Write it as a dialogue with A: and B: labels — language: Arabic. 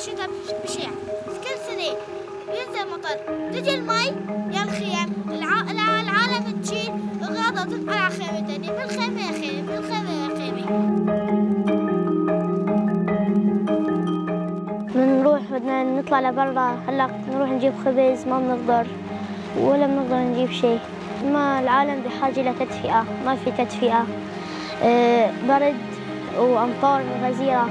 A: الشتاء بشع كل سنة ينزل مطر. تجي المي يا الخيم الع... العالم تشيل. غاضة تنقل على خيمة تانية من يا خيمة من يا خيمة.
B: بنروح بدنا نطلع لبرا. هلا نروح نجيب خبز ما بنقدر. ولا بنقدر نجيب شيء. ما العالم بحاجة لتدفئة. ما في تدفئة. آه، برد وأمطار غزيرة.